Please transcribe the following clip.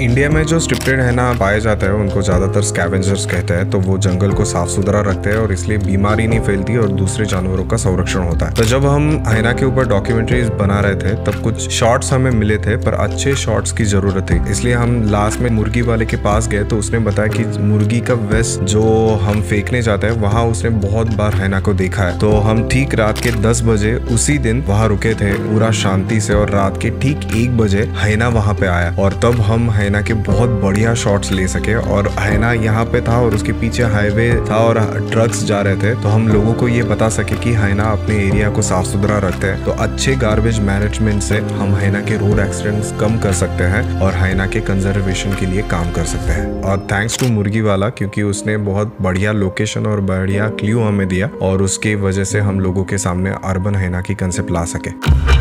India में जो स्ट्रिप्टेड है ना पाया जाता है, उनको ज़्यादातर स्कैवेंजर्स कहते हैं तो वो जंगल को साफ़ सुथरा रखते हैं और इसलिए बीमारी नहीं फैलती और दूसरे जानवरों का संरक्षण होता है। तो जब हम हैना के ऊपर डॉक्यूमेंट्रीज बना रहे थे, तब कुछ शॉर्ट्स हमें मिले थे, पर अच्छे शॉर्ट्स की ज़रूरत थी। इसलिए हम लास्ट में मुर्गी वाले के पास गए तो उसने बताया कि मुर्गी का वेस्ट जो हम फेंकने जाते हैं, वहाँ उसने बहुत बार हैना को देखा है। तो हम ठीक रात के दस बजे उसी दिन वहाँ रुके थे, पूरा शांति से और रात के ठीक एक बजे हैना वहाँ पे आया। और तब हम हैना के बहुत बढ़िया शॉट्स ले सके। और हैना यहाँ पे था और उसके पीछे हाईवे था और ट्रक्स जा रहे थे। तो हम लोगों को ये बता सके कि हैना अपने एरिया को साफ़ सुथरा रखते हैं। तो अच्छे गार्बेज मैनेजमेंट से हम हैना के रोड एक्सीडेंट्स कम कर सकते हैं और हैना के कंजर्वेशन के लिए काम कर सकते हैं। और थैंक्स टू मुर्गी वाला, क्योंकि उसने बहुत बढ़िया लोकेशन और बढ़िया क्ल्यू हमें दिया और उसकी वजह से हम लोगों के सामने अर्बन हैना की कंसेप्ट ला सके।